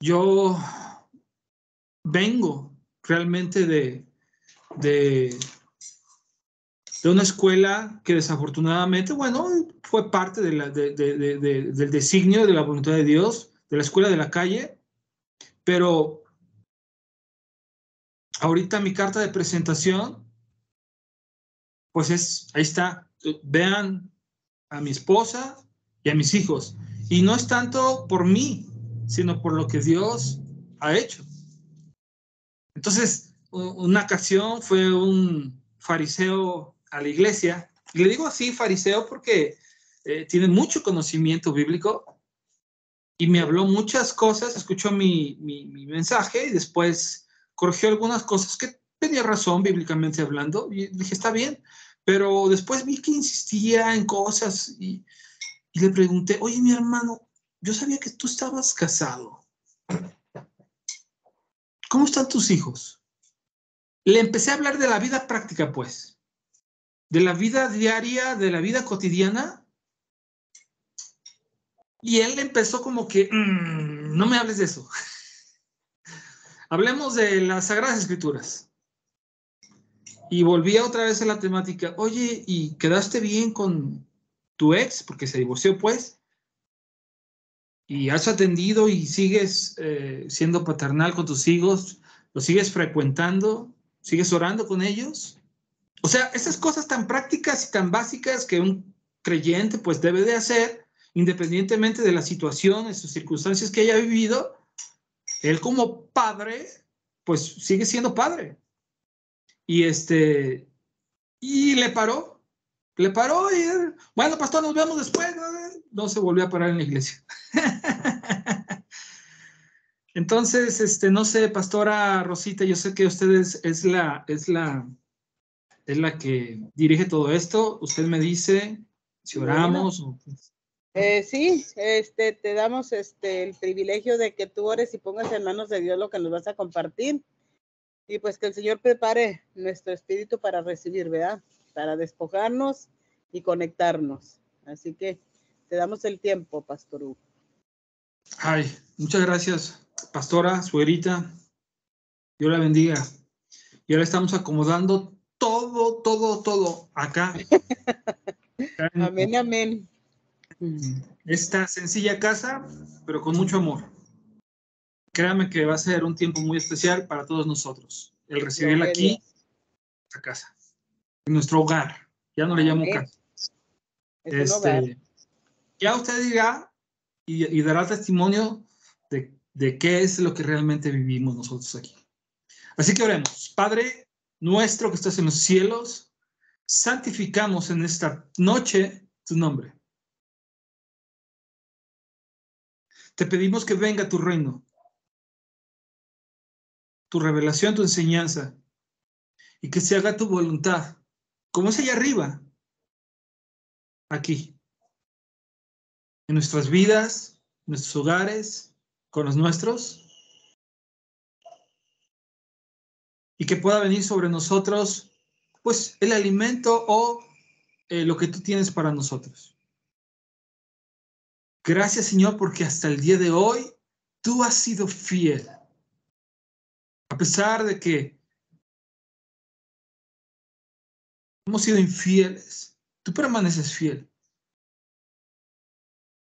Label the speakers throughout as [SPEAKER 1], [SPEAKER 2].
[SPEAKER 1] yo vengo realmente de, de, de una escuela que desafortunadamente, bueno, fue parte de la, de, del designio de la voluntad de Dios, de la escuela de la calle, pero ahorita mi carta de presentación, pues es, ahí está, vean a mi esposa y a mis hijos. Y no es tanto por mí, sino por lo que Dios ha hecho. Entonces, una ocasión fue un fariseo a la iglesia, y le digo así fariseo porque eh, tiene mucho conocimiento bíblico y me habló muchas cosas, escuchó mi, mi, mensaje y después corrigió algunas cosas que tenía razón bíblicamente hablando y dije, está bien, pero después vi que insistía en cosas y le pregunté, oye mi hermano, yo sabía que tú estabas casado. ¿Cómo están tus hijos? Le empecé a hablar de la vida práctica, pues, de la vida diaria, de la vida cotidiana. Y él empezó como que, mm, no me hables de eso. Hablemos de las Sagradas Escrituras. Y volví otra vez a la temática, oye, ¿y quedaste bien con tu ex? Porque se divorció, pues. Y has atendido y sigues eh, siendo paternal con tus hijos, los sigues frecuentando, sigues orando con ellos. O sea, esas cosas tan prácticas y tan básicas que un creyente pues debe de hacer, independientemente de la situación, de sus circunstancias que haya vivido, él como padre, pues sigue siendo padre. Y este, y le paró, le paró y, bueno, pastor, nos vemos después. No, se volvió a parar en la iglesia. Entonces, este, no sé, pastora Rosita, yo sé que usted es, la, es la, es la que dirige todo esto. Usted me dice si oramos.
[SPEAKER 2] Eh, sí, este, te damos este, el privilegio de que tú ores y pongas en manos de Dios lo que nos vas a compartir. Y pues que el Señor prepare nuestro espíritu para recibir, ¿verdad? Para despojarnos y conectarnos. Así que te damos el tiempo, Pastor Hugo.
[SPEAKER 1] Ay, muchas gracias, Pastora, suerita. Dios la bendiga. Y ahora estamos acomodando todo, todo, todo acá.
[SPEAKER 2] amén, amén
[SPEAKER 1] esta sencilla casa, pero con mucho amor. Créame que va a ser un tiempo muy especial para todos nosotros, el recibirla aquí, en nuestra casa, en nuestro hogar. Ya no le llamo casa. Este, ya usted dirá y, dará testimonio de, de qué es lo que realmente vivimos nosotros aquí. Así que oremos. Padre nuestro que estás en los cielos, santificamos en esta noche tu nombre Te pedimos que venga tu reino, tu revelación, tu enseñanza, y que se haga tu voluntad, como es allá arriba, aquí, en nuestras vidas, en nuestros hogares, con los nuestros, y que pueda venir sobre nosotros, pues, el alimento o eh, lo que tú tienes para nosotros. Gracias Señor porque hasta el día de hoy tú has sido fiel. A pesar de que hemos sido infieles, tú permaneces fiel.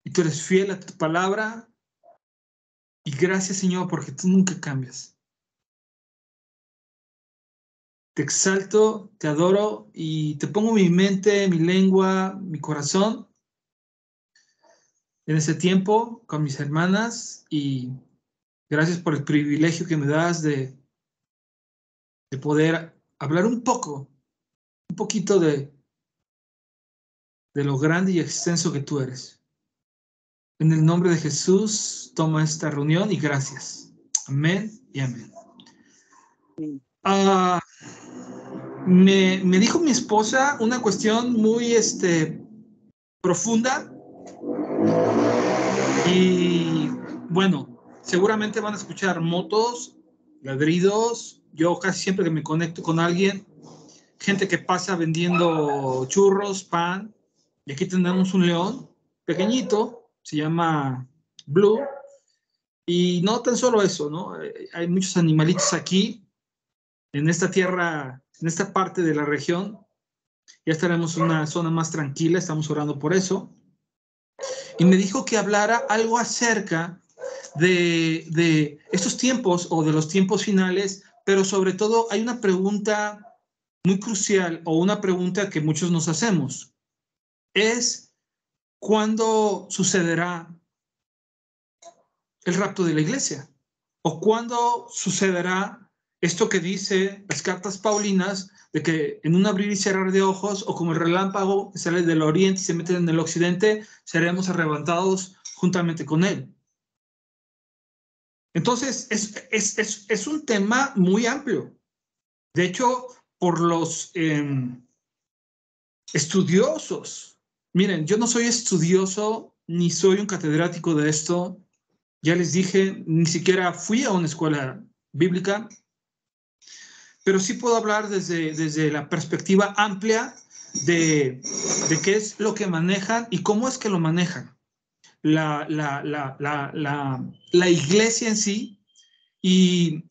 [SPEAKER 1] Y tú eres fiel a tu palabra. Y gracias Señor porque tú nunca cambias. Te exalto, te adoro y te pongo mi mente, mi lengua, mi corazón en ese tiempo con mis hermanas y gracias por el privilegio que me das de, de poder hablar un poco, un poquito de, de lo grande y extenso que tú eres. En el nombre de Jesús, toma esta reunión y gracias. Amén y amén. Ah, me, me, dijo mi esposa una cuestión muy este, profunda y bueno, seguramente van a escuchar motos, ladridos. Yo casi siempre que me conecto con alguien, gente que pasa vendiendo churros, pan. Y aquí tenemos un león pequeñito, se llama Blue. Y no tan solo eso, ¿no? Eh, hay muchos animalitos aquí, en esta tierra, en esta parte de la región. Ya estaremos en una zona más tranquila, estamos orando por eso. Y me dijo que hablara algo acerca de, de estos tiempos o de los tiempos finales, pero sobre todo hay una pregunta muy crucial o una pregunta que muchos nos hacemos. Es, ¿cuándo sucederá el rapto de la iglesia? ¿O cuándo sucederá esto que dice las cartas paulinas de que en un abrir y cerrar de ojos o como el relámpago que sale del oriente y se mete en el occidente, seremos arrebatados juntamente con él? Entonces, es, un tema muy amplio. De hecho, por los em, estudiosos, miren, yo no soy estudioso ni soy un catedrático de esto. Ya les dije, ni siquiera fui a una escuela bíblica, pero sí puedo hablar desde, desde la perspectiva amplia de, de qué es lo que manejan y cómo es que lo manejan la, la, la, la iglesia en sí y,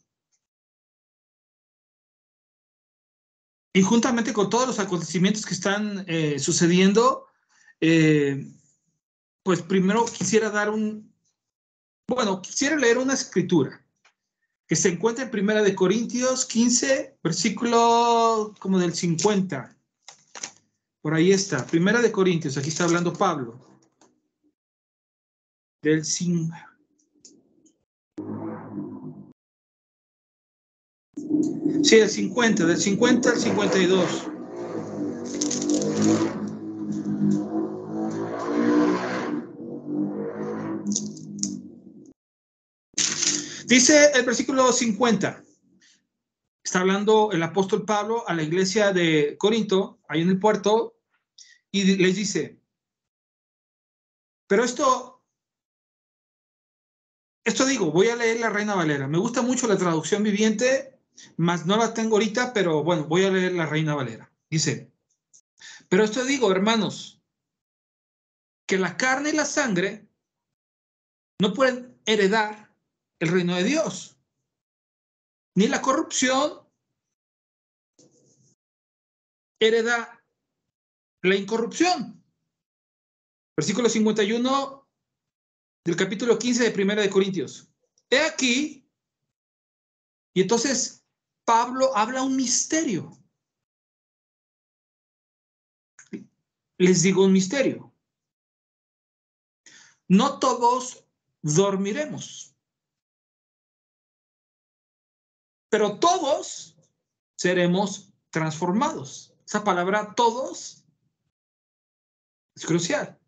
[SPEAKER 1] y juntamente con todos los acontecimientos que están eh, sucediendo, eh, pues primero quisiera dar un, bueno, quisiera leer una escritura que se encuentra en Primera de Corintios 15, versículo como del 50. Por ahí está, Primera de Corintios, aquí está hablando Pablo del 5. Sí, el 50, del 50 al 52. Dice el versículo 50. Está hablando el apóstol Pablo a la iglesia de Corinto, ahí en el puerto, y les dice, pero esto esto digo, voy a leer la Reina Valera. Me gusta mucho la traducción viviente, más no la tengo ahorita, pero bueno, voy a leer la Reina Valera. Dice, pero esto digo, hermanos, que la carne y la sangre no pueden heredar el reino de Dios, ni la corrupción hereda la incorrupción. Versículo 51 del capítulo 15 de Primera de Corintios. He aquí, y entonces Pablo habla un misterio. Les digo un misterio. No todos dormiremos, pero todos seremos transformados. Esa palabra todos es crucial.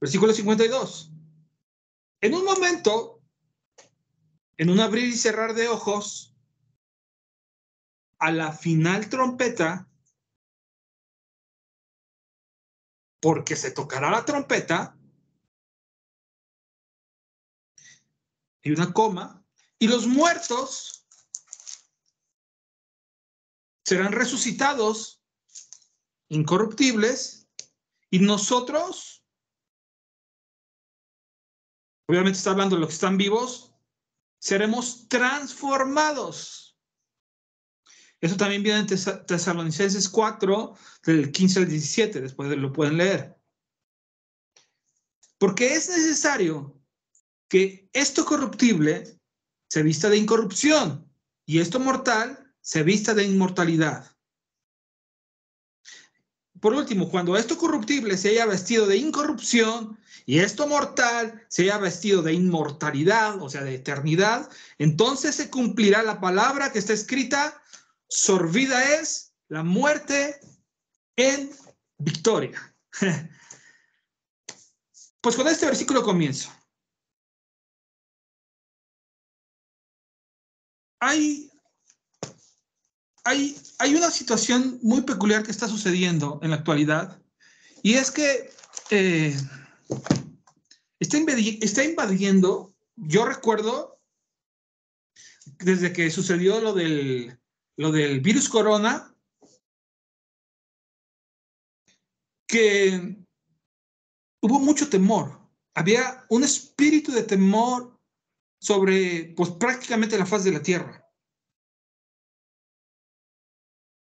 [SPEAKER 1] Versículo 52. En un momento, en un abrir y cerrar de ojos, a la final trompeta, porque se tocará la trompeta, y una coma, y los muertos serán resucitados incorruptibles, y nosotros obviamente está hablando de los que están vivos, seremos transformados. Eso también viene en Tesalonicenses 4, del 15 al 17, después lo pueden leer. Porque es necesario que esto corruptible se vista de incorrupción y esto mortal se vista de inmortalidad. Por último, cuando esto corruptible se haya vestido de incorrupción y esto mortal se haya vestido de inmortalidad, o sea, de eternidad, entonces se cumplirá la palabra que está escrita, sorbida es la muerte en victoria. Pues con este versículo comienzo. Hay hay, una situación muy peculiar que está sucediendo en la actualidad y es que eh, está, está invadiendo, yo recuerdo, desde que sucedió lo del, lo del virus corona, que hubo mucho temor, había un espíritu de temor sobre pues prácticamente la faz de la tierra.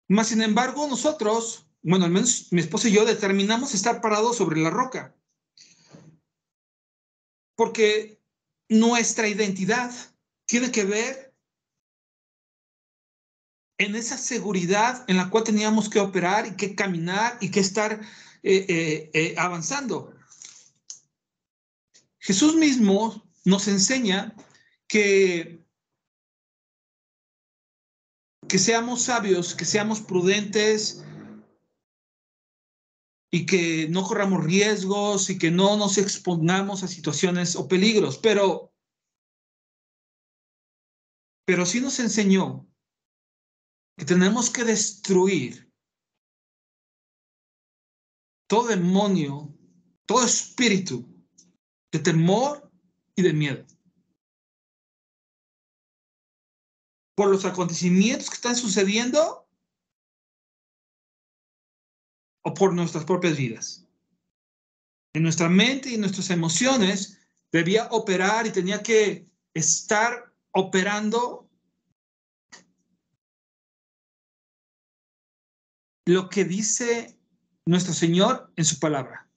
[SPEAKER 1] Mas sin embargo, nosotros, bueno, al menos mi esposa y yo determinamos estar parados sobre la roca. Porque nuestra identidad tiene que ver en esa seguridad en la cual teníamos que operar y que caminar y que estar eh, eh, eh, avanzando. Jesús mismo nos enseña que, que seamos sabios, que seamos prudentes y que no corramos riesgos y que no nos expongamos a situaciones o peligros, pero, pero sí nos enseñó que tenemos que destruir todo demonio, todo espíritu de temor y de miedo. Por los acontecimientos que están sucediendo o por nuestras propias vidas. En nuestra mente y en nuestras emociones debía operar y tenía que estar operando lo que dice nuestro Señor en su palabra.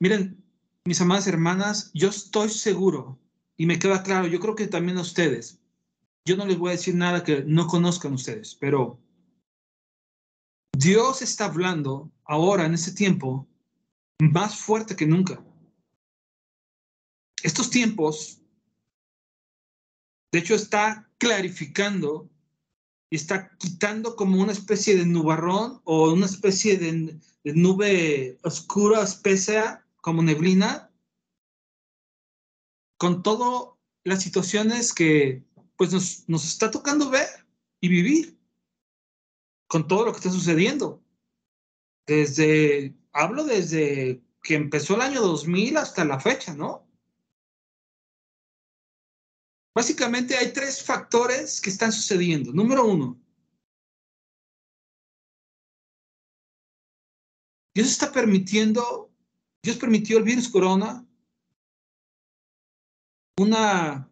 [SPEAKER 1] Miren, mis amadas hermanas, yo estoy seguro y me queda claro, yo creo que también a ustedes, yo no les voy a decir nada que no conozcan ustedes, pero Dios está hablando ahora en este tiempo más fuerte que nunca. Estos tiempos, de hecho, está clarificando y está quitando como una especie de nubarrón o una especie de, nube oscura, espesa, como neblina, con todas las situaciones que pues nos, nos está tocando ver y vivir, con todo lo que está sucediendo. Desde, hablo desde que empezó el año 2000 hasta la fecha, ¿no? Básicamente hay tres factores que están sucediendo. Número uno, Dios está permitiendo, Dios permitió el virus corona, una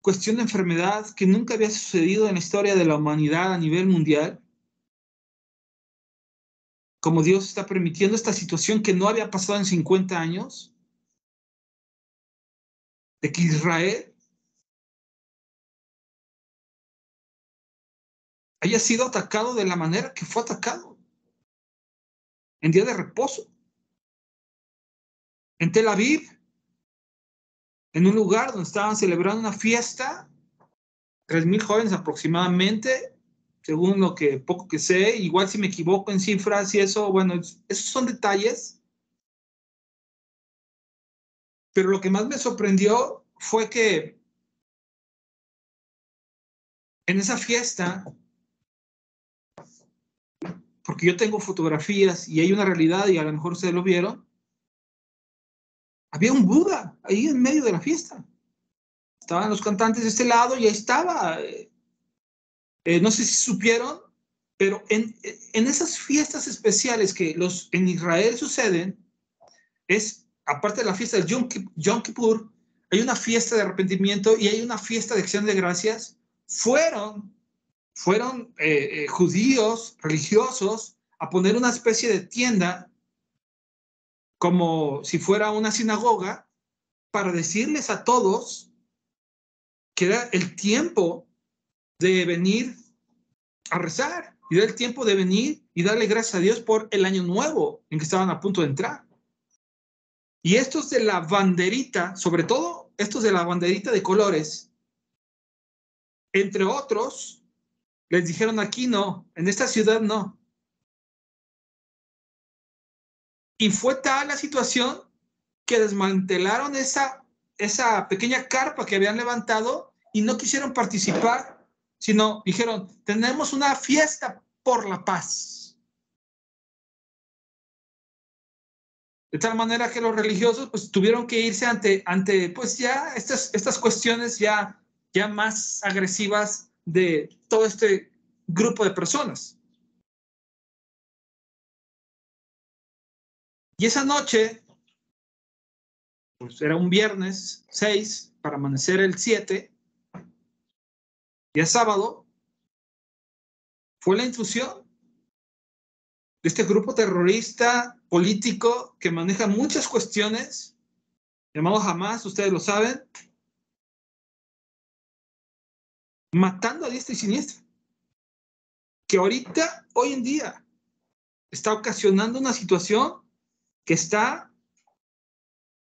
[SPEAKER 1] cuestión de enfermedad que nunca había sucedido en la historia de la humanidad a nivel mundial. Como Dios está permitiendo esta situación que no había pasado en 50 años de que Israel haya sido atacado de la manera que fue atacado, en día de reposo, en Tel Aviv, en un lugar donde estaban celebrando una fiesta, tres mil jóvenes aproximadamente, según lo que poco que sé, igual si me equivoco en cifras y eso, bueno, esos son detalles. Pero lo que más me sorprendió fue que en esa fiesta, porque yo tengo fotografías y hay una realidad y a lo mejor ustedes lo vieron, había un Buda ahí en medio de la fiesta. Estaban los cantantes de este lado y ahí estaba. Eh, no sé si supieron, pero en, en esas fiestas especiales que los, en Israel suceden, es aparte de la fiesta del Yom Kippur, hay una fiesta de arrepentimiento y hay una fiesta de acción de gracias. Fueron, fueron eh, eh, judíos religiosos a poner una especie de tienda como si fuera una sinagoga para decirles a todos que era el tiempo de venir a rezar y era el tiempo de venir y darle gracias a Dios por el año nuevo en que estaban a punto de entrar. Y estos de la banderita, sobre todo estos de la banderita de colores, entre otros, les dijeron aquí no, en esta ciudad no. Y fue tal la situación que desmantelaron esa, esa pequeña carpa que habían levantado y no quisieron participar, sino dijeron, tenemos una fiesta por la paz. De tal manera que los religiosos pues tuvieron que irse ante, ante pues ya estas, estas cuestiones ya, ya más agresivas de todo este grupo de personas. Y esa noche, pues era un viernes 6 para amanecer el 7, día sábado, fue la intrusión de este grupo terrorista político que maneja muchas cuestiones, llamado Hamas, ustedes lo saben, matando a diestra y siniestra, que ahorita, hoy en día, está ocasionando una situación que está,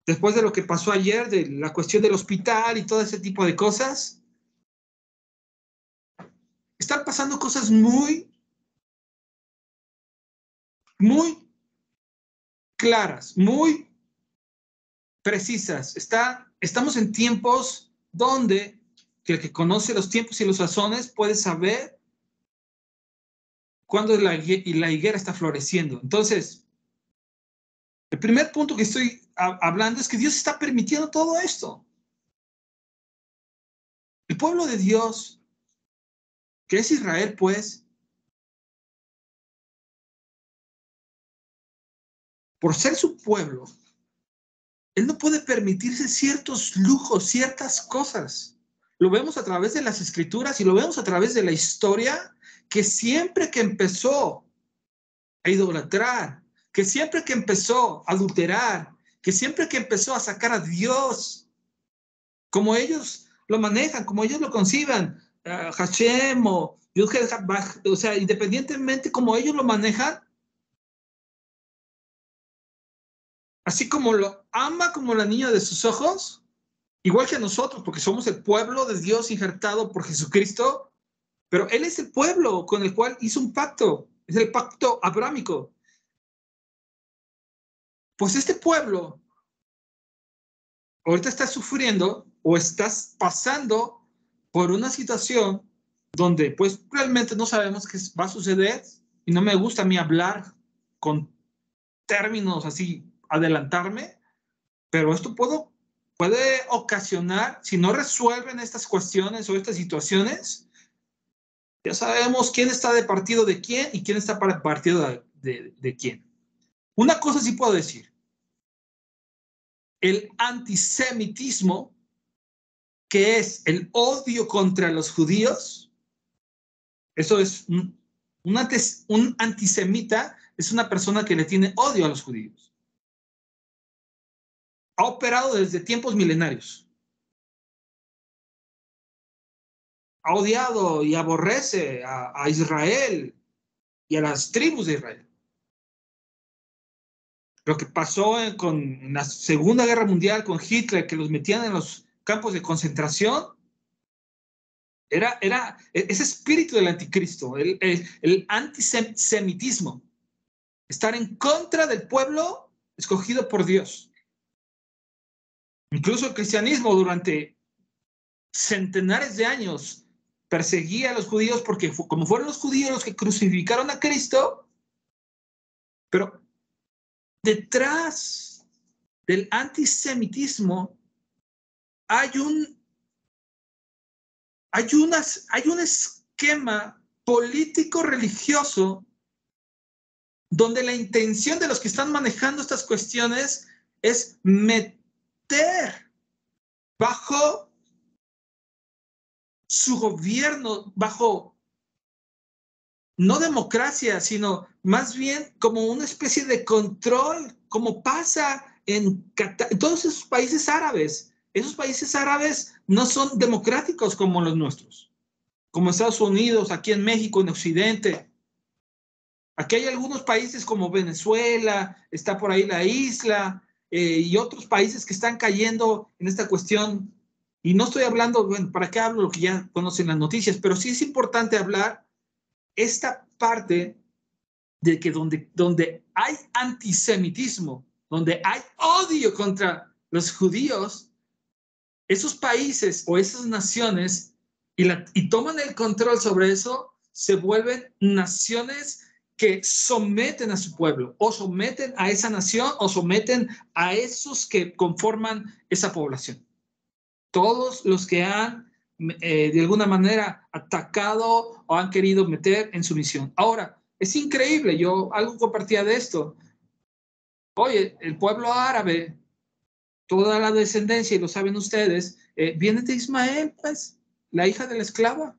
[SPEAKER 1] después de lo que pasó ayer, de la cuestión del hospital y todo ese tipo de cosas, están pasando cosas muy, muy claras, muy precisas. Está, estamos en tiempos donde el que conoce los tiempos y los sazones puede saber cuándo la, la higuera está floreciendo. Entonces, el primer punto que estoy hablando es que Dios está permitiendo todo esto. El pueblo de Dios, que es Israel, pues, por ser su pueblo, él no puede permitirse ciertos lujos, ciertas cosas. Lo vemos a través de las escrituras y lo vemos a través de la historia, que siempre que empezó a idolatrar, que siempre que empezó a adulterar, que siempre que empezó a sacar a Dios, como ellos lo manejan, como ellos lo conciban, uh, Hashem o o sea, independientemente como ellos lo manejan, así como lo ama como la niña de sus ojos, igual que nosotros, porque somos el pueblo de Dios injertado por Jesucristo, pero Él es el pueblo con el cual hizo un pacto, es el pacto abrámico. Pues este pueblo ahorita está sufriendo o estás pasando por una situación donde pues realmente no sabemos qué va a suceder y no me gusta a mí hablar con términos así adelantarme, pero esto puedo, puede ocasionar, si no resuelven estas cuestiones o estas situaciones, ya sabemos quién está de partido de quién y quién está para partido de, de quién. Una cosa sí puedo decir. El antisemitismo, que es el odio contra los judíos, eso es un, un, un antisemita, es una persona que le tiene odio a los judíos ha operado desde tiempos milenarios. Ha odiado y aborrece a, Israel y a las tribus de Israel. Lo que pasó en, con la Segunda Guerra Mundial con Hitler, que los metían en los campos de concentración, era, era ese espíritu del anticristo, el antisemitismo, estar en contra del pueblo escogido por Dios. Incluso el cristianismo durante centenares de años perseguía a los judíos porque como fueron los judíos los que crucificaron a Cristo, pero detrás del antisemitismo hay un hay unas hay un esquema político religioso donde la intención de los que están manejando estas cuestiones es meter bajo su gobierno, bajo no democracia, sino más bien como una especie de control, como pasa en, todos esos países árabes. Esos países árabes no son democráticos como los nuestros, como Estados Unidos, aquí en México, en Occidente. Aquí hay algunos países como Venezuela, está por ahí la isla, eh, y otros países que están cayendo en esta cuestión. Y no estoy hablando, bueno, ¿para qué hablo lo que ya conocen las noticias? Pero sí es importante hablar esta parte de que donde, donde hay antisemitismo, donde hay odio contra los judíos, esos países o esas naciones y, la, y toman el control sobre eso, se vuelven naciones que someten a su pueblo, o someten a esa nación, o someten a esos que conforman esa población. Todos los que han, eh, de alguna manera, atacado o han querido meter en su misión. Ahora, es increíble, yo algo compartía de esto. Oye, el pueblo árabe, toda la descendencia, y lo saben ustedes, eh, viene de Ismael, pues, la hija de la esclava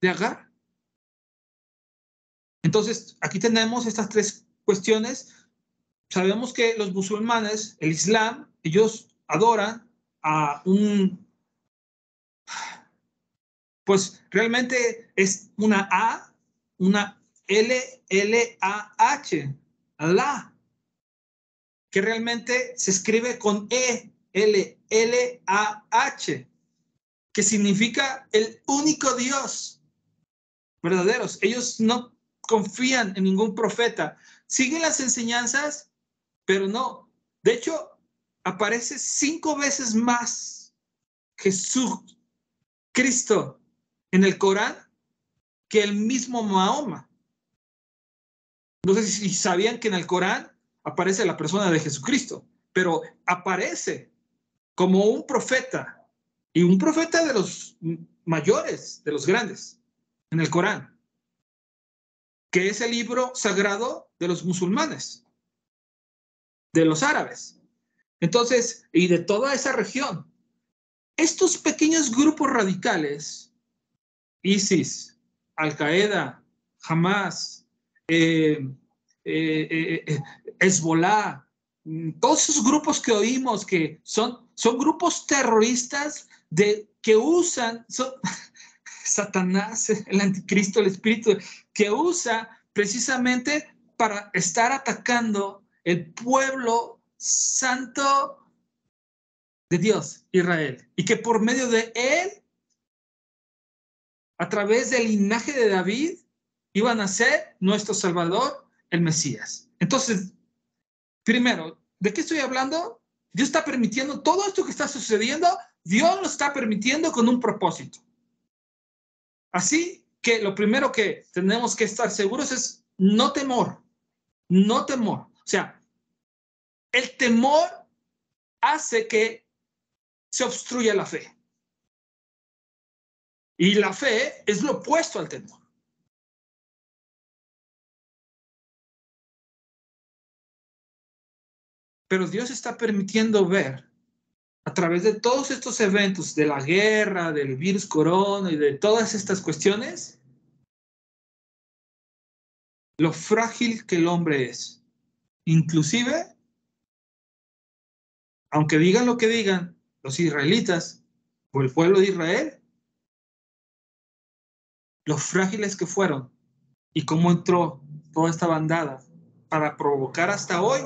[SPEAKER 1] de Agar. Entonces, aquí tenemos estas tres cuestiones. Sabemos que los musulmanes, el Islam, ellos adoran a un, pues realmente es una A, una L, L, A, H, Allah, que realmente se escribe con E, L, L, A, H, que significa el único Dios verdaderos. Ellos no confían en ningún profeta. Siguen las enseñanzas, pero no. De hecho, aparece cinco veces más Jesús, Cristo, en el Corán que el mismo Mahoma. No sé si sabían que en el Corán aparece la persona de Jesucristo, pero aparece como un profeta y un profeta de los mayores, de los grandes, en el Corán que es el libro sagrado de los musulmanes, de los árabes. Entonces, y de toda esa región. Estos pequeños grupos radicales, ISIS, Al-Qaeda, Hamas, eh, eh, eh, mm, todos esos grupos que oímos que son, son grupos terroristas de, que usan, Satanás, el anticristo, el espíritu, que usa precisamente para estar atacando el pueblo santo de Dios, Israel, y que por medio de él, a través del linaje de David, iban a ser nuestro Salvador, el Mesías. Entonces, primero, ¿de qué estoy hablando? Dios está permitiendo todo esto que está sucediendo, Dios lo está permitiendo con un propósito. Así que lo primero que tenemos que estar seguros es no temor, no temor. O sea, el temor hace que se obstruya la fe. Y la fe es lo opuesto al temor. Pero Dios está permitiendo ver a través de todos estos eventos, de la guerra, del virus corona y de todas estas cuestiones, lo frágil que el hombre es. Inclusive, aunque digan lo que digan los israelitas o el pueblo de Israel, los frágiles que fueron y cómo entró toda esta bandada para provocar hasta hoy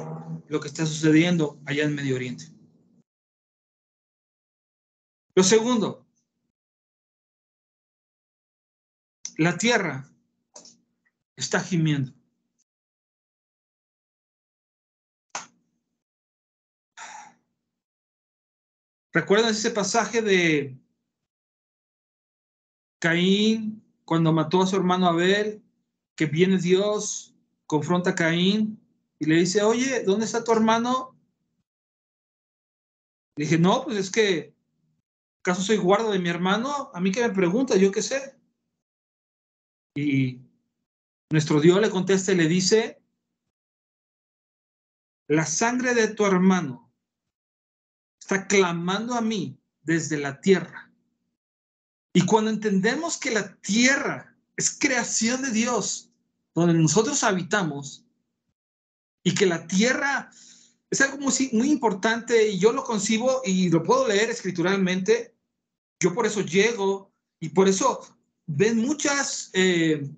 [SPEAKER 1] lo que está sucediendo allá en Medio Oriente. Lo segundo, la tierra está gimiendo. ¿Recuerdan ese pasaje de Caín cuando mató a su hermano Abel? Que viene Dios, confronta a Caín y le dice, oye, ¿dónde está tu hermano? Le dije, no, pues es que ¿Acaso soy guarda de mi hermano? A mí que me pregunta, yo qué sé. Y nuestro Dios le contesta y le dice, la sangre de tu hermano está clamando a mí desde la tierra. Y cuando entendemos que la tierra es creación de Dios, donde nosotros habitamos, y que la tierra es algo muy, muy importante, y yo lo concibo y lo puedo leer escrituralmente, yo por eso llego y por eso ven muchas eh,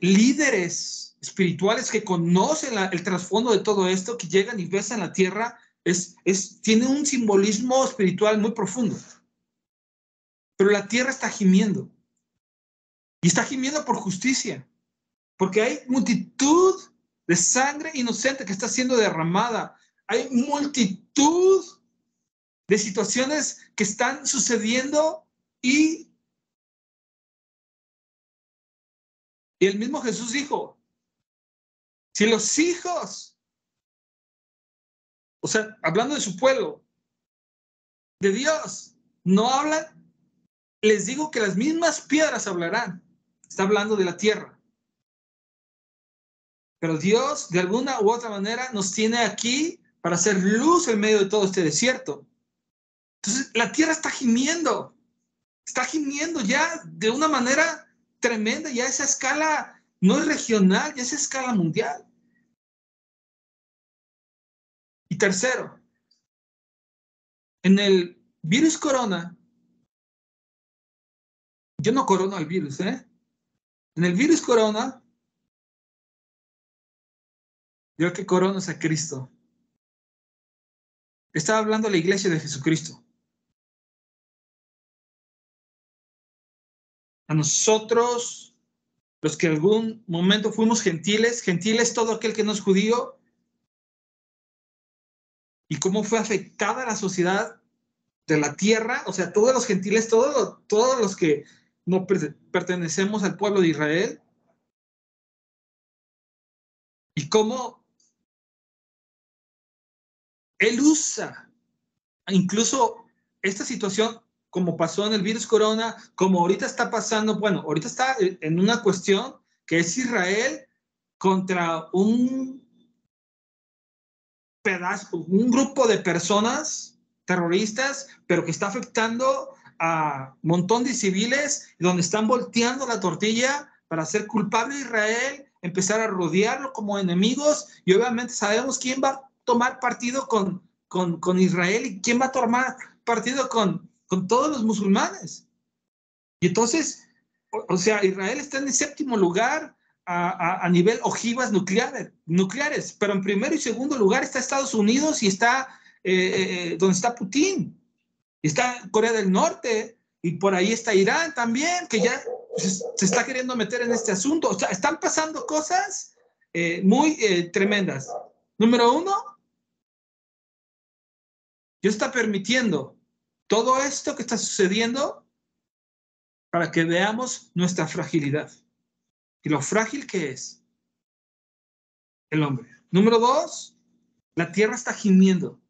[SPEAKER 1] líderes espirituales que conocen el trasfondo de todo esto, que llegan y besan la tierra, es, es, tiene un simbolismo espiritual muy profundo. Pero la tierra está gimiendo. Y está gimiendo por justicia. Porque hay multitud de sangre inocente que está siendo derramada. Hay multitud de situaciones que están sucediendo y, el mismo Jesús dijo, si los hijos, o sea, hablando de su pueblo, de Dios, no hablan, les digo que las mismas piedras hablarán. Está hablando de la tierra. Pero Dios, de alguna u otra manera, nos tiene aquí para hacer luz en medio de todo este desierto. Entonces, la tierra está gimiendo, está gimiendo ya de una manera tremenda, ya esa escala no es regional, ya es escala mundial. Y tercero, en el virus corona, yo no corono al virus, ¿eh? En el virus corona, yo que corono es a Cristo. Estaba hablando la iglesia de Jesucristo. A nosotros, los que algún momento fuimos gentiles, gentiles todo aquel que no es judío, y cómo fue afectada la sociedad de la tierra, o sea, todos los gentiles, todos, todos los que no pertenecemos al pueblo de Israel, y cómo él usa incluso esta situación como pasó en el virus corona, como ahorita está pasando, bueno, ahorita está en una cuestión que es Israel contra un pedazo, un grupo de personas terroristas, pero que está afectando a un montón de civiles, donde están volteando la tortilla para hacer culpable a Israel, empezar a rodearlo como enemigos, y obviamente sabemos quién va a tomar partido con, con, con Israel y quién va a tomar partido con, con todos los musulmanes. Y entonces, o, sea, Israel está en el séptimo lugar a, nivel ojivas nucleares, nucleares, pero en primero y segundo lugar está Estados Unidos y está eh, eh, donde está Putin, está Corea del Norte, y por ahí está Irán también, que ya se, está queriendo meter en este asunto. O sea, están pasando cosas eh, muy tremendas. Número uno, Dios está permitiendo todo esto que está sucediendo para que veamos nuestra fragilidad y lo frágil que es el hombre. Número dos, la tierra está gimiendo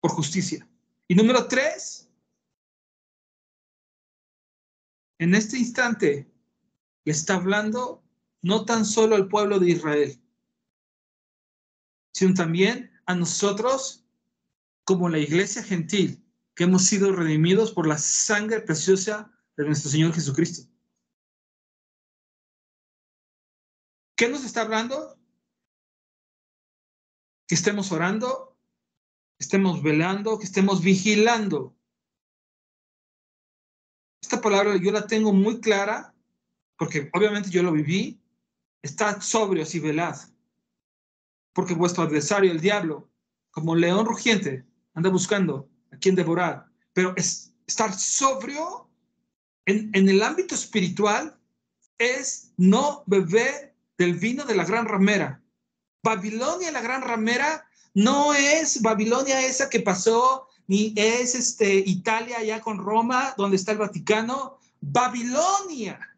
[SPEAKER 1] por justicia. Y número tres, en este instante le está hablando no tan solo al pueblo de Israel, sino también a nosotros como la iglesia gentil, que hemos sido redimidos por la sangre preciosa de nuestro Señor Jesucristo. ¿Qué nos está hablando? Que estemos orando, que estemos velando, que estemos vigilando. Esta palabra yo la tengo muy clara, porque obviamente yo lo viví. Estad sobrios y velad, porque vuestro adversario, el diablo, como león rugiente, anda buscando a quien devorar, pero es, estar sobrio en, en el ámbito espiritual es no beber del vino de la gran ramera. Babilonia, la gran ramera, no es Babilonia esa que pasó, ni es este, Italia allá con Roma, donde está el Vaticano. Babilonia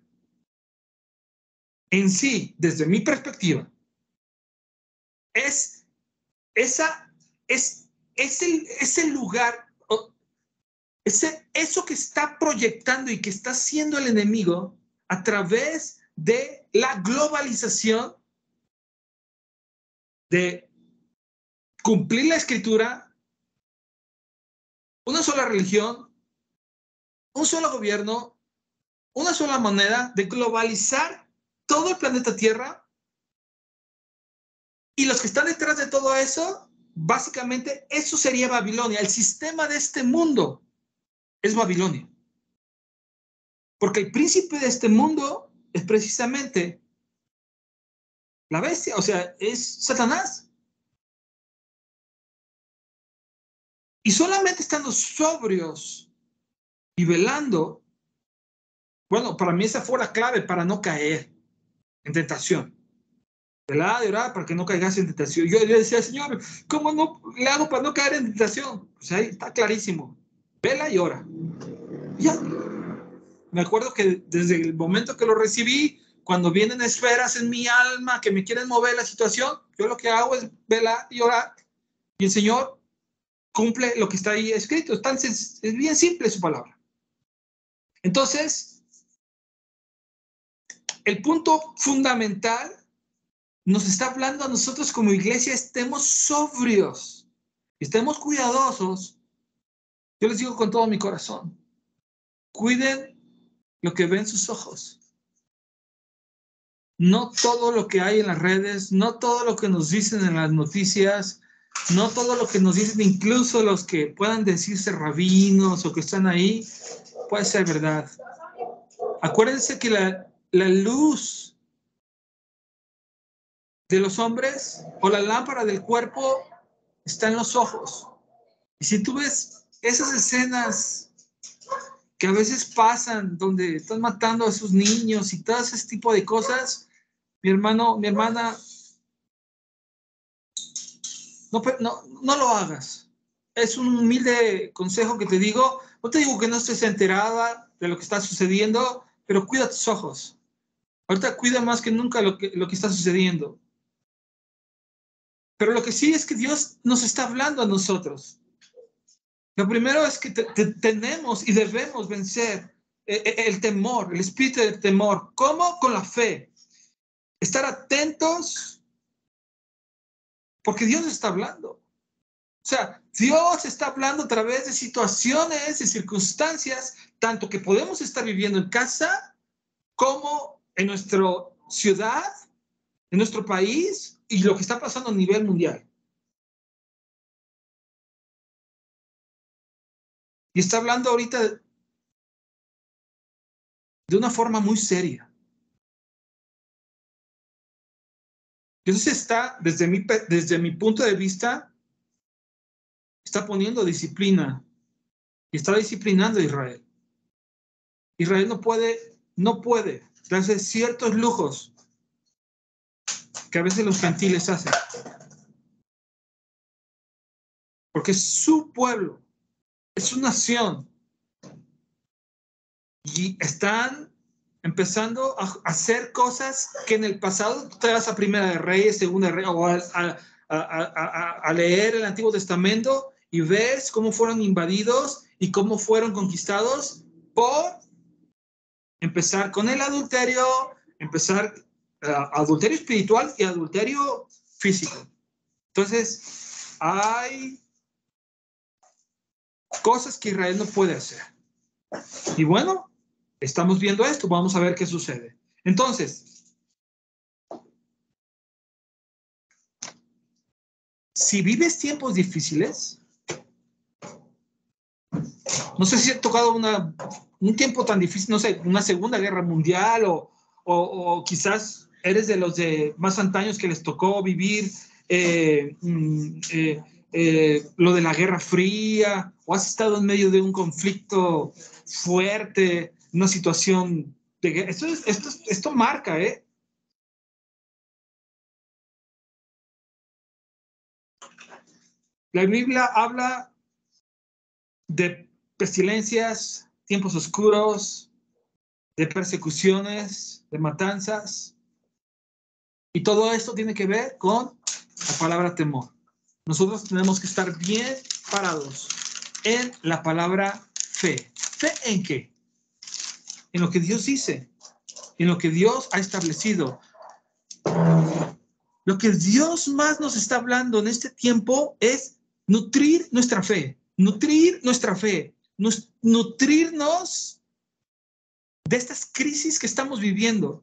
[SPEAKER 1] en sí, desde mi perspectiva, es esa, es es el, lugar, eso que está proyectando y que está haciendo el enemigo a través de la globalización, de cumplir la escritura, una sola religión, un solo gobierno, una sola moneda, de globalizar todo el planeta Tierra. Y los que están detrás de todo eso Básicamente, eso sería Babilonia. El sistema de este mundo es Babilonia. Porque el príncipe de este mundo es precisamente la bestia, o sea, es Satanás. Y solamente estando sobrios y velando, bueno, para mí esa fue la clave para no caer en tentación. ¿Verdad? De orar para que no caigas en tentación. Yo le decía, Señor, ¿cómo no le hago para no caer en tentación? Pues ahí está clarísimo. Vela y ora. Ya. Me acuerdo que desde el momento que lo recibí, cuando vienen esferas en mi alma que me quieren mover la situación, yo lo que hago es velar y orar. Y el Señor cumple lo que está ahí escrito. Es, es bien simple su palabra. Entonces, el punto fundamental nos está hablando a nosotros como iglesia, estemos sobrios, estemos cuidadosos. Yo les digo con todo mi corazón, cuiden lo que ven sus ojos. No todo lo que hay en las redes, no todo lo que nos dicen en las noticias, no todo lo que nos dicen, incluso los que puedan decirse rabinos o que están ahí, puede ser verdad. Acuérdense que la, la luz de los hombres o la lámpara del cuerpo está en los ojos. Y si tú ves esas escenas que a veces pasan donde están matando a sus niños y todo ese tipo de cosas, mi hermano, mi hermana, no, lo hagas. Es un humilde consejo que te digo. No te digo que no estés enterada de lo que está sucediendo, pero cuida tus ojos. Ahorita cuida más que nunca lo que está sucediendo. Pero lo que sí es que Dios nos está hablando a nosotros. Lo primero es que tenemos y debemos vencer eh, eh, el temor, el espíritu del temor. ¿Cómo? Con la fe. Estar atentos porque Dios está hablando. O sea, Dios está hablando a través de situaciones y circunstancias, tanto que podemos estar viviendo en casa como en nuestra ciudad, en nuestro país y lo que está pasando a nivel mundial. Y está hablando ahorita de una forma muy seria. Entonces está, desde mi, desde mi punto de vista, está poniendo disciplina y está disciplinando a Israel. Israel no puede, no puede darse ciertos lujos que a veces los gentiles hacen. Porque es su pueblo, es su nación. Y están empezando a hacer cosas que en el pasado te vas a Primera de Reyes, Segunda de Reyes, o a, leer el Antiguo Testamento y ves cómo fueron invadidos y cómo fueron conquistados por empezar con el adulterio, empezar adulterio espiritual y adulterio físico. Entonces, hay cosas que Israel no puede hacer. Y bueno, estamos viendo esto, vamos a ver qué sucede. Entonces, si vives tiempos difíciles, no sé si ha tocado una, un tiempo tan difícil, no sé, una segunda guerra mundial o, o, quizás eres de los de más antaños que les tocó vivir eh, mm, eh, eh, lo de la Guerra Fría o has estado en medio de un conflicto fuerte, una situación de guerra. Esto, esto, esto marca, ¿eh? La Biblia habla de pestilencias, tiempos oscuros, de persecuciones, de matanzas. Y todo esto tiene que ver con la palabra temor. Nosotros tenemos que estar bien parados en la palabra fe. ¿Fe en qué? En lo que Dios dice, en lo que Dios ha establecido. Lo que Dios más nos está hablando en este tiempo es nutrir nuestra fe, nutrir nuestra fe, nutrirnos de estas crisis que estamos viviendo.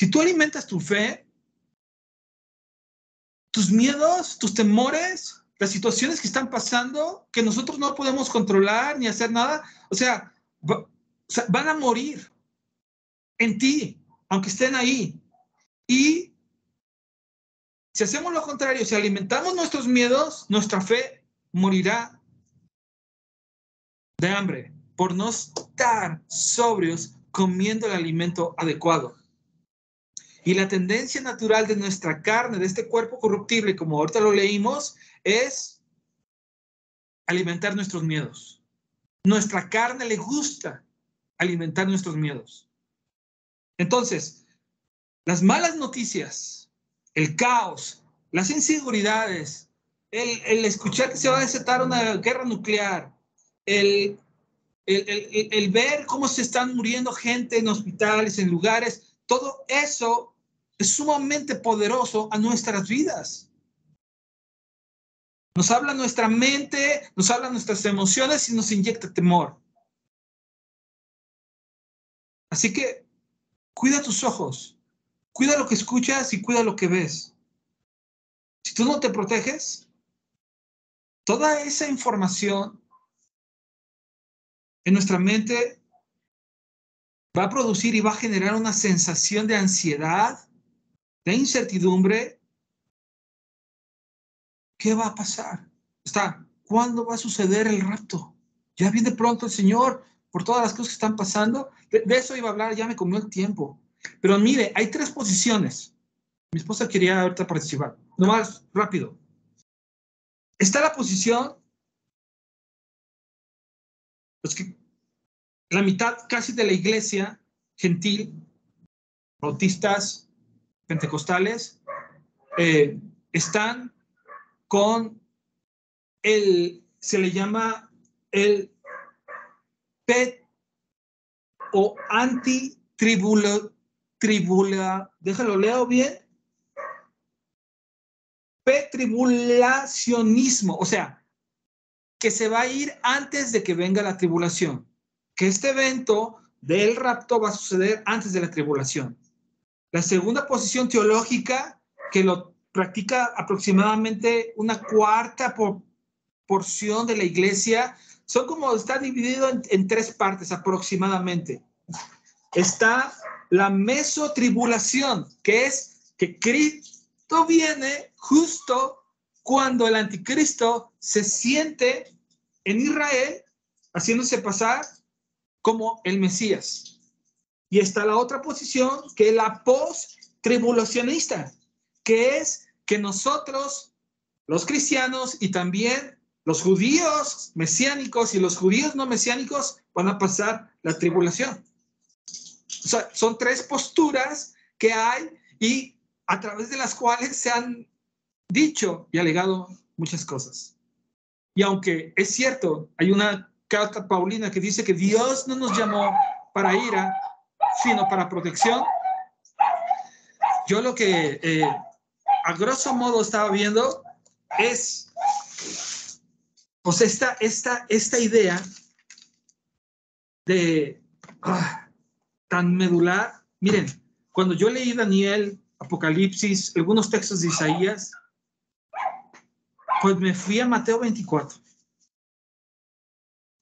[SPEAKER 1] Si tú alimentas tu fe, tus miedos, tus temores, las situaciones que están pasando, que nosotros no podemos controlar ni hacer nada, o sea, van a morir en ti, aunque estén ahí. Y si hacemos lo contrario, si alimentamos nuestros miedos, nuestra fe morirá de hambre por no estar sobrios comiendo el alimento adecuado. Y la tendencia natural de nuestra carne, de este cuerpo corruptible, como ahorita lo leímos, es alimentar nuestros miedos. Nuestra carne le gusta alimentar nuestros miedos. Entonces, las malas noticias, el caos, las inseguridades, el, escuchar que se va a desatar una guerra nuclear, el, el, ver cómo se están muriendo gente en hospitales, en lugares, todo eso es sumamente poderoso a nuestras vidas. Nos habla nuestra mente, nos habla nuestras emociones y nos inyecta temor. Así que cuida tus ojos, cuida lo que escuchas y cuida lo que ves. Si tú no te proteges, toda esa información en nuestra mente va a producir y va a generar una sensación de ansiedad, de incertidumbre. ¿Qué va a pasar? Está, ¿cuándo va a suceder el rapto? Ya viene pronto el Señor por todas las cosas que están pasando. De, eso iba a hablar, ya me comió el tiempo. Pero mire, hay tres posiciones. Mi esposa quería ahorita participar. Nomás rápido. Está la posición, los que la mitad casi de la iglesia gentil, bautistas, pentecostales, eh, están con el, se le llama el PET o anti-tribula, tribula, déjalo leo bien, P-tribulacionismo, o sea, que se va a ir antes de que venga la tribulación que este evento del rapto va a suceder antes de la tribulación. La segunda posición teológica, que lo practica aproximadamente una cuarta porción de la iglesia, son como, está dividido en, en tres partes aproximadamente. Está la mesotribulación, que es que Cristo viene justo cuando el anticristo se siente en Israel haciéndose pasar como el Mesías. Y está la otra posición, que es la post-tribulacionista, que es que nosotros, los cristianos y también los judíos mesiánicos y los judíos no mesiánicos, van a pasar la tribulación. O sea, son tres posturas que hay y a través de las cuales se han dicho y alegado muchas cosas. Y aunque es cierto, hay una Paulina que dice que Dios no nos llamó para ira, sino para protección. Yo lo que eh, a grosso modo estaba viendo es, pues esta, esta, esta idea de ah, tan medular. Miren, cuando yo leí Daniel, Apocalipsis, algunos textos de Isaías, pues me fui a Mateo 24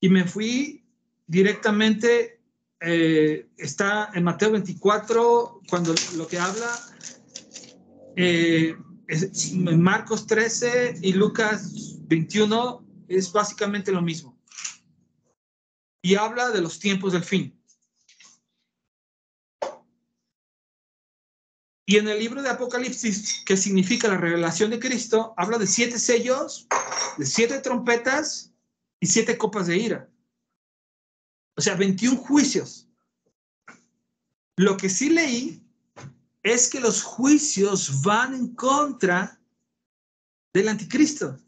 [SPEAKER 1] y me fui directamente, eh, está en Mateo 24, cuando lo que habla, eh, Marcos 13 y Lucas 21 es básicamente lo mismo. Y habla de los tiempos del fin. Y en el libro de Apocalipsis, que significa la revelación de Cristo, habla de siete sellos, de siete trompetas y siete copas de ira. O sea, 21 juicios. Lo que sí leí es que los juicios van en contra del anticristo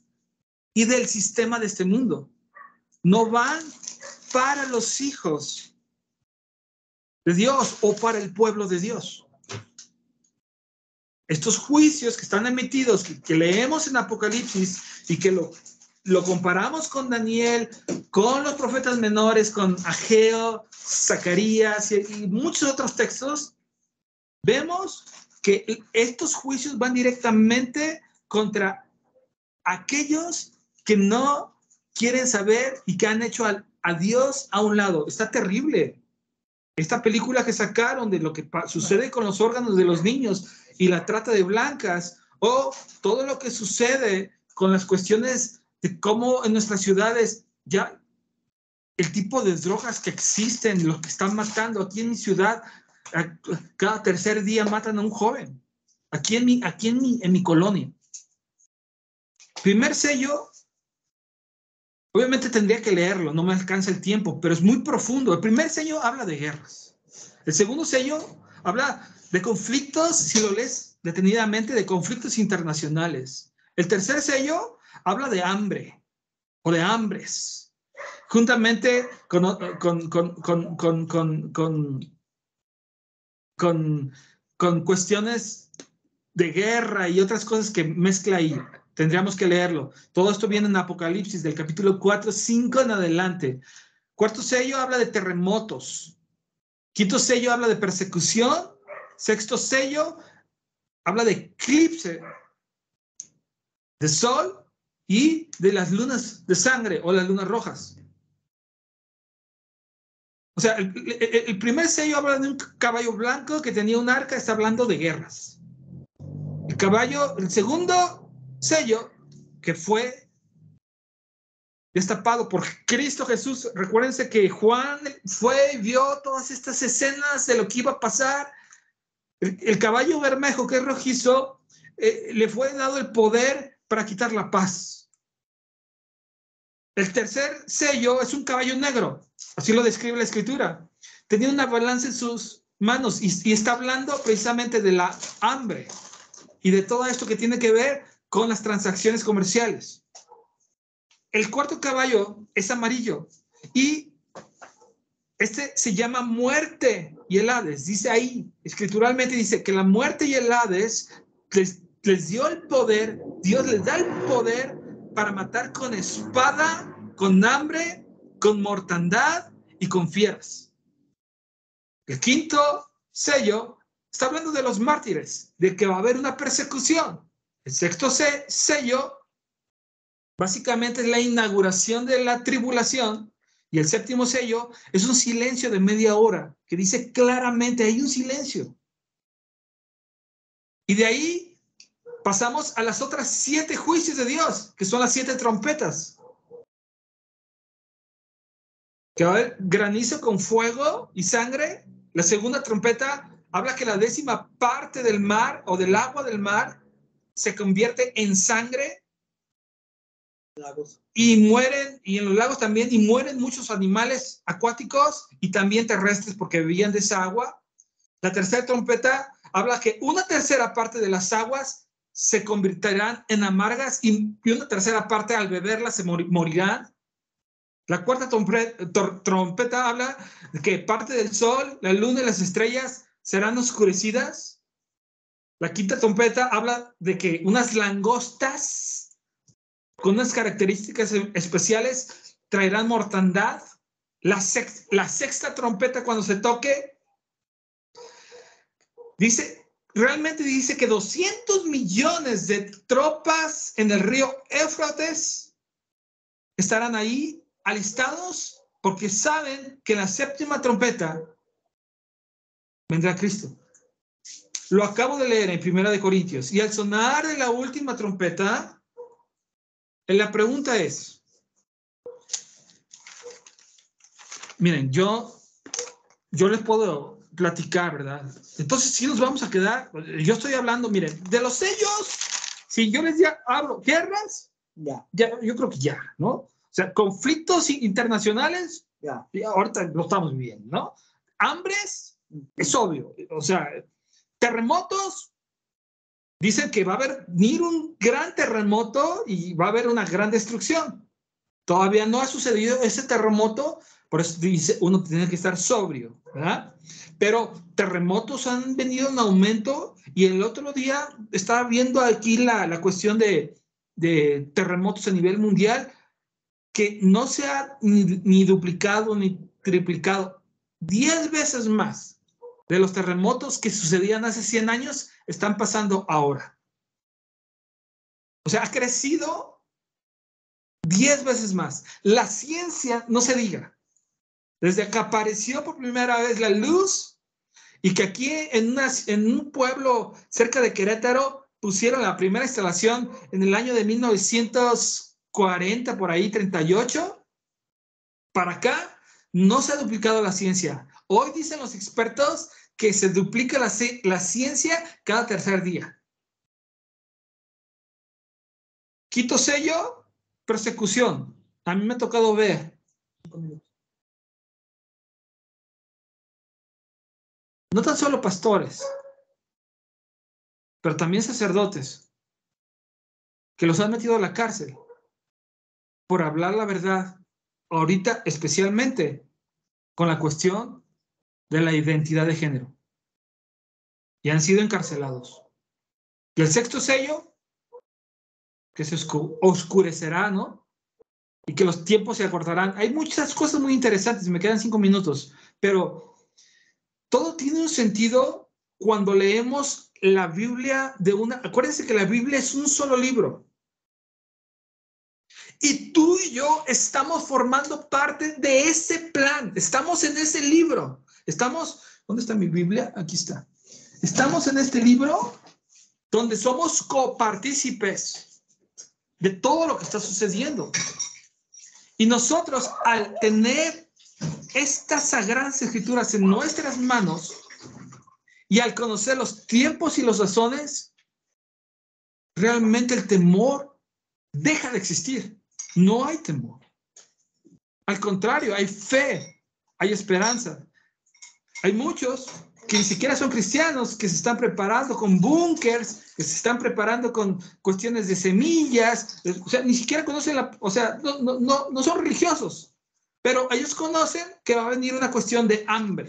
[SPEAKER 1] y del sistema de este mundo. No van para los hijos de Dios o para el pueblo de Dios. Estos juicios que están emitidos, que, que leemos en Apocalipsis y que lo lo comparamos con Daniel, con los profetas menores, con Ageo, Zacarías y, muchos otros textos, vemos que estos juicios van directamente contra aquellos que no quieren saber y que han hecho a, a Dios a un lado. Está terrible. Esta película que sacaron de lo que sucede con los órganos de los niños y la trata de blancas, o todo lo que sucede con las cuestiones de cómo en nuestras ciudades ya el tipo de drogas que existen, los que están matando aquí en mi ciudad, cada tercer día matan a un joven, aquí en mi, aquí en mi, en mi colonia. Primer sello, obviamente tendría que leerlo, no me alcanza el tiempo, pero es muy profundo. El primer sello habla de guerras. El segundo sello habla de conflictos, si lo lees detenidamente, de conflictos internacionales. El tercer sello habla de hambre o de hambres, juntamente con, con, con, con con, cuestiones de guerra y otras cosas que mezcla ahí. Tendríamos que leerlo. Todo esto viene en Apocalipsis del capítulo 4, 5 en adelante. Cuarto sello habla de terremotos. Quinto sello habla de persecución. Sexto sello habla de eclipse de sol y de las lunas de sangre o las lunas rojas. O sea, el, primer sello habla de un caballo blanco que tenía un arca, está hablando de guerras. El caballo, el segundo sello, que fue destapado por Cristo Jesús. Recuérdense que Juan fue y vio todas estas escenas de lo que iba a pasar. El, caballo bermejo, que es rojizo, eh, le fue dado el poder para quitar la paz. El tercer sello es un caballo negro, así lo describe la escritura. Tenía una balanza en sus manos y, está hablando precisamente de la hambre y de todo esto que tiene que ver con las transacciones comerciales. El cuarto caballo es amarillo y este se llama muerte y el Hades. Dice ahí, escrituralmente dice que la muerte y el Hades les dio el poder, Dios les da el poder para matar con espada, con hambre, con mortandad y con fieras. El quinto sello está hablando de los mártires, de que va a haber una persecución. El sexto sello Básicamente es la inauguración de la tribulación y el séptimo sello es un silencio de media hora que dice claramente hay un silencio. Y de ahí pasamos a las otras siete juicios de Dios, que son las siete trompetas. Que va a haber granizo con fuego y sangre. La segunda trompeta habla que la décima parte del mar o del agua del mar se convierte en sangre y mueren, y en los lagos también, y mueren muchos animales acuáticos y también terrestres porque bebían de esa agua. La tercera trompeta habla que una tercera parte de las aguas se convertirán en amargas y, una tercera parte al beberlas se morirán. La cuarta trompeta habla de que parte del sol, la luna y las estrellas serán oscurecidas. La quinta trompeta habla de que unas langostas con unas características especiales, traerán mortandad. La, la sexta trompeta cuando se toque, dice, realmente dice que 200 millones de tropas en el río Éufrates estarán ahí alistados porque saben que en la séptima trompeta vendrá Cristo. Lo acabo de leer en Primera de Corintios. Y al sonar de la última trompeta, la pregunta es, miren, yo, yo les puedo platicar, ¿verdad? Entonces, si nos vamos a quedar, yo estoy hablando, miren, de los sellos, si yo les ya hablo guerras, ya, ya, yo creo que ya, ¿no? O sea, conflictos internacionales, ya, ahorita lo estamos viviendo, ¿no? Hambres, es obvio, o sea, terremotos, Dicen que va a haber venir un gran terremoto y va a haber una gran destrucción. Todavía no ha sucedido ese terremoto, por eso dice, uno tiene que estar sobrio, ¿verdad? Pero terremotos han venido en aumento y el otro día estaba viendo aquí la, la cuestión de, de, terremotos a nivel mundial que no se ha ni, ni duplicado ni triplicado, diez veces más de los terremotos que sucedían hace 100 años están pasando ahora. O sea, ha crecido 10 veces más. La ciencia, no se diga, desde que apareció por primera vez la luz y que aquí en, un pueblo cerca de Querétaro pusieron la primera instalación en el año de 1940, por ahí, 38, para acá no se ha duplicado la ciencia. Hoy dicen los expertos que se duplica la, la ciencia cada tercer día. Quito sello, persecución. A mí me ha tocado ver. No tan solo pastores, pero también sacerdotes, que los han metido a la cárcel por hablar la verdad, ahorita especialmente con la cuestión de la identidad de género. y han sido encarcelados. Y el sexto sello, que se oscurecerá, ¿no? Y que los tiempos se acortarán. Hay muchas cosas muy interesantes, me quedan cinco minutos, pero todo tiene un sentido cuando leemos la Biblia de una... Acuérdense que la Biblia es un solo libro. Y tú y yo estamos formando parte de ese plan. Estamos en ese libro. Estamos, ¿dónde está mi Biblia? Aquí está. Estamos en este libro donde somos copartícipes de todo lo que está sucediendo. Y nosotros, al tener estas sagradas escrituras en nuestras manos y al conocer los tiempos y los razones, realmente el temor deja de existir. No hay temor. Al contrario, hay fe, hay esperanza. Hay muchos que ni siquiera son cristianos, que se están preparando con búnkers, que se están preparando con cuestiones de semillas, o sea, ni siquiera conocen la, o sea, no, no, no, no son religiosos, pero ellos conocen que va a venir una cuestión de hambre.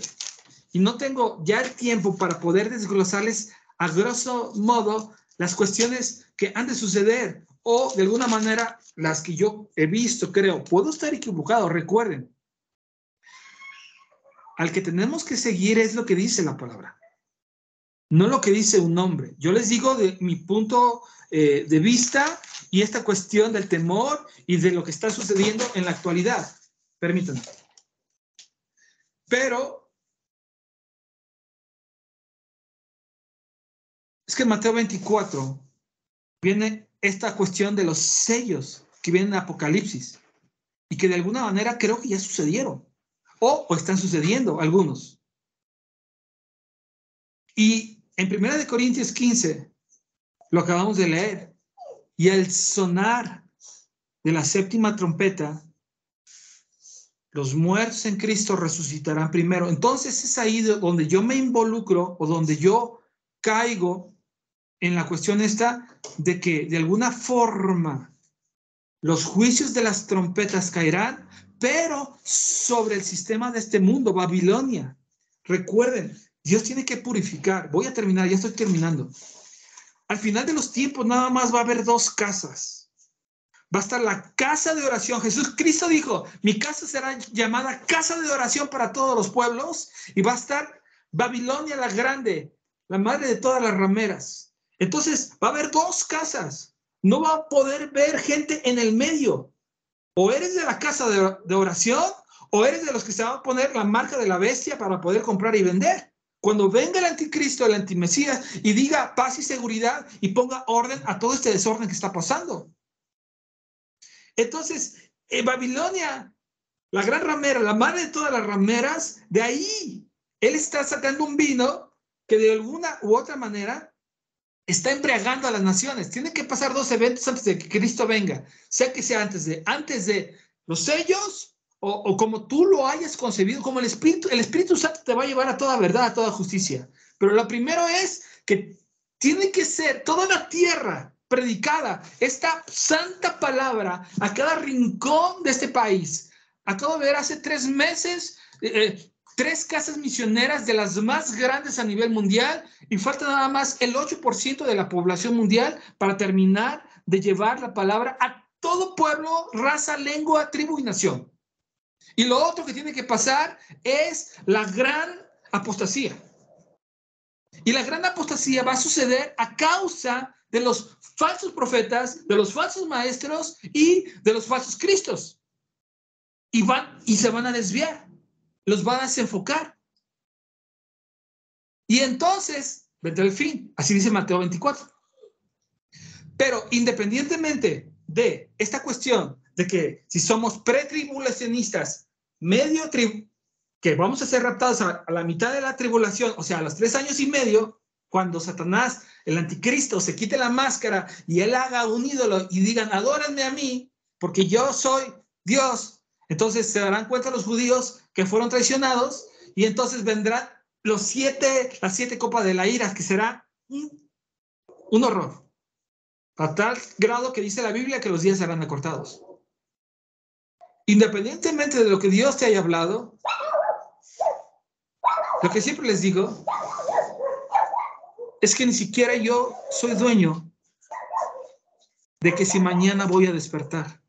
[SPEAKER 1] Y no tengo ya el tiempo para poder desglosarles a grosso modo las cuestiones que han de suceder o de alguna manera las que yo he visto, creo. Puedo estar equivocado, recuerden. Al que tenemos que seguir es lo que dice la palabra, no lo que dice un hombre. Yo les digo de mi punto eh, de vista y esta cuestión del temor y de lo que está sucediendo en la actualidad. Permítanme. Pero es que en Mateo 24 viene esta cuestión de los sellos que vienen en Apocalipsis y que de alguna manera creo que ya sucedieron o, están sucediendo algunos. Y en 1 de Corintios 15 lo acabamos de leer y al sonar de la séptima trompeta los muertos en Cristo resucitarán primero. Entonces es ahí donde yo me involucro o donde yo caigo en la cuestión esta de que de alguna forma los juicios de las trompetas caerán, pero sobre el sistema de este mundo, Babilonia. Recuerden, Dios tiene que purificar. Voy a terminar, ya estoy terminando. Al final de los tiempos nada más va a haber dos casas. Va a estar la casa de oración. Jesús Cristo dijo, mi casa será llamada casa de oración para todos los pueblos y va a estar Babilonia la grande, la madre de todas las rameras. Entonces, va a haber dos casas. No va a poder ver gente en el medio. O eres de la casa de, oración o eres de los que se van a poner la marca de la bestia para poder comprar y vender. Cuando venga el anticristo, el antimesías, y diga paz y seguridad y ponga orden a todo este desorden que está pasando. Entonces, en Babilonia, la gran ramera, la madre de todas las rameras, de ahí, él está sacando un vino que de alguna u otra manera está embriagando a las naciones. Tiene que pasar dos eventos antes de que Cristo venga, sea que sea antes de, antes de los sellos o, como tú lo hayas concebido, como el Espíritu, el Espíritu Santo te va a llevar a toda verdad, a toda justicia. Pero lo primero es que tiene que ser toda la tierra predicada, esta santa palabra a cada rincón de este país. Acabo de ver hace tres meses eh, eh, tres casas misioneras de las más grandes a nivel mundial y falta nada más el 8% de la población mundial para terminar de llevar la palabra a todo pueblo, raza, lengua, tribu y nación. Y lo otro que tiene que pasar es la gran apostasía. Y la gran apostasía va a suceder a causa de los falsos profetas, de los falsos maestros y de los falsos cristos. Y van y se van a desviar los va a desenfocar. Y entonces, vendrá el fin. Así dice Mateo 24. Pero independientemente de esta cuestión de que si somos pretribulacionistas, medio que vamos a ser raptados a, la mitad de la tribulación, o sea, a los tres años y medio, cuando Satanás, el anticristo, se quite la máscara y él haga un ídolo y digan, adórenme a mí, porque yo soy Dios, entonces se darán cuenta los judíos que fueron traicionados y entonces vendrán los siete, las siete copas de la ira, que será un, horror. A tal grado que dice la Biblia que los días serán acortados. Independientemente de lo que Dios te haya hablado, lo que siempre les digo es que ni siquiera yo soy dueño de que si mañana voy a despertar.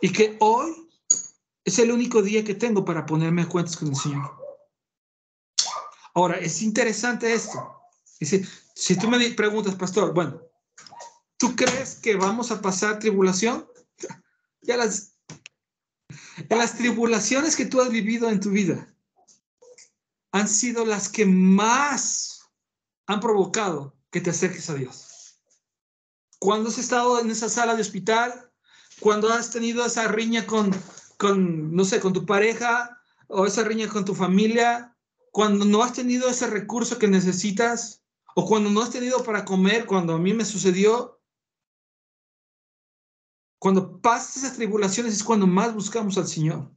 [SPEAKER 1] Y que hoy es el único día que tengo para ponerme a cuentas con el Señor. Ahora, es interesante esto. Dice, si tú me preguntas, pastor, bueno, ¿tú crees que vamos a pasar tribulación? Ya las, las tribulaciones que tú has vivido en tu vida han sido las que más han provocado que te acerques a Dios. Cuando has estado en esa sala de hospital, cuando has tenido esa riña con, con no sé, con tu pareja o esa riña con tu familia, cuando no has tenido ese recurso que necesitas o cuando no has tenido para comer, cuando a mí me sucedió, cuando pasas esas tribulaciones es cuando más buscamos al Señor.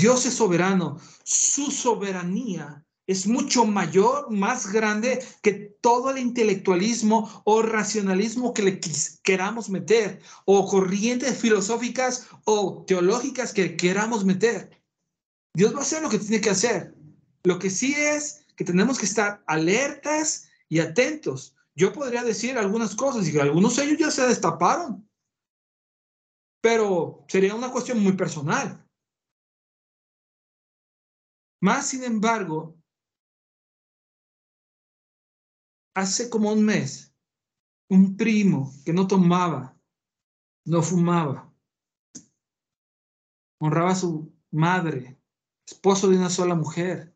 [SPEAKER 1] Dios es soberano. Su soberanía es mucho mayor, más grande que todo el intelectualismo o racionalismo que le queramos meter, o corrientes filosóficas o teológicas que queramos meter. Dios va a hacer lo que tiene que hacer. Lo que sí es que tenemos que estar alertas y atentos. Yo podría decir algunas cosas y que algunos de ellos ya se destaparon, pero sería una cuestión muy personal. Más sin embargo, hace como un mes, un primo que no tomaba, no fumaba, honraba a su madre, esposo de una sola mujer.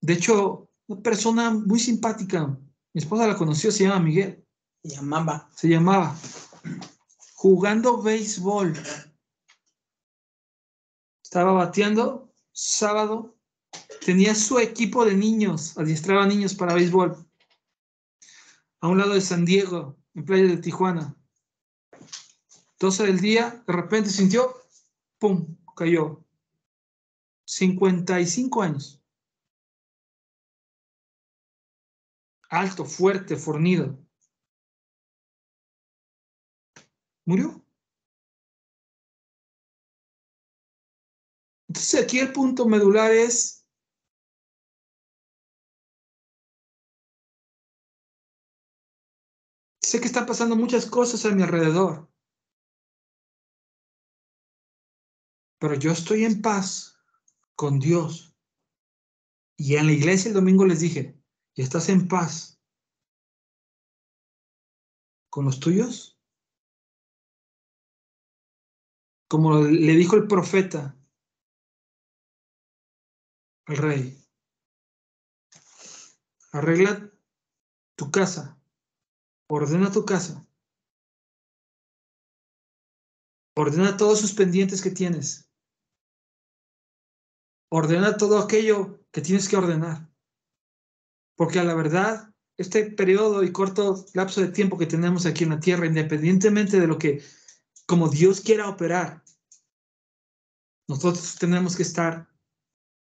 [SPEAKER 1] De hecho, una persona muy simpática, mi esposa la conoció, se llama Miguel.
[SPEAKER 3] Se llamaba.
[SPEAKER 1] Se llamaba. Jugando béisbol. Estaba bateando sábado, tenía su equipo de niños, adiestraba niños para béisbol, a un lado de San Diego, en playa de Tijuana. 12 del día, de repente sintió, ¡pum!, cayó. 55 años. Alto, fuerte, fornido. Murió. Entonces aquí el punto medular es sé que están pasando muchas cosas a mi alrededor, pero yo estoy en paz con Dios. Y en la iglesia el domingo les dije, ¿y estás en paz con los tuyos? Como le dijo el profeta, rey. Arregla tu casa. Ordena tu casa. Ordena todos sus pendientes que tienes. Ordena todo aquello que tienes que ordenar. Porque a la verdad, este periodo y corto lapso de tiempo que tenemos aquí en la tierra, independientemente de lo que, como Dios quiera operar, nosotros tenemos que estar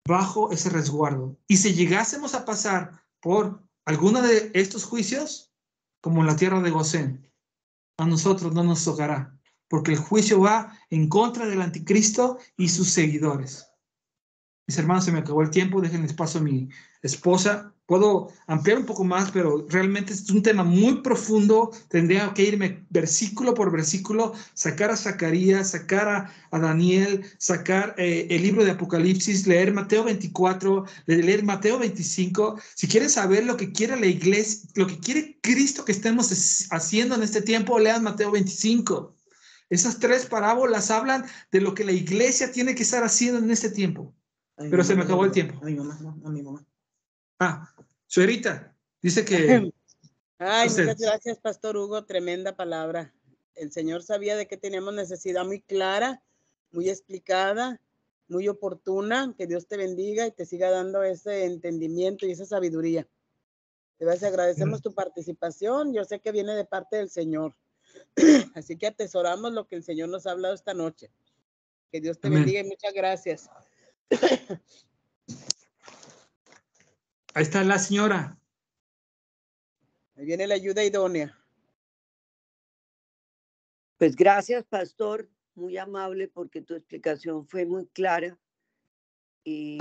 [SPEAKER 1] bajo ese resguardo. Y si llegásemos a pasar por alguno de estos juicios, como en la tierra de Gosén, a nosotros no nos tocará, porque el juicio va en contra del anticristo y sus seguidores. Mis hermanos, se me acabó el tiempo, déjenles paso a mi esposa Puedo ampliar un poco más, pero realmente es un tema muy profundo. Tendría que irme versículo por versículo, sacar a Zacarías, sacar a, Daniel, sacar eh, el libro de Apocalipsis, leer Mateo 24, leer Mateo 25. Si quieren saber lo que quiere la iglesia, lo que quiere Cristo que estemos haciendo en este tiempo, lean Mateo 25. Esas tres parábolas hablan de lo que la iglesia tiene que estar haciendo en este tiempo. Pero se me acabó el tiempo.
[SPEAKER 3] A mi mamá, a mi mamá.
[SPEAKER 1] Ah, Suerita, dice que...
[SPEAKER 2] Ay, muchas gracias, Pastor Hugo, tremenda palabra. El Señor sabía de que teníamos necesidad muy clara, muy explicada, muy oportuna. Que Dios te bendiga y te siga dando ese entendimiento y esa sabiduría. Te agradecemos tu participación. Yo sé que viene de parte del Señor. Así que atesoramos lo que el Señor nos ha hablado esta noche. Que Dios te bendiga y muchas gracias.
[SPEAKER 1] Ahí está la señora.
[SPEAKER 2] Ahí viene la ayuda idónea.
[SPEAKER 4] Pues gracias, pastor. Muy amable porque tu explicación fue muy clara y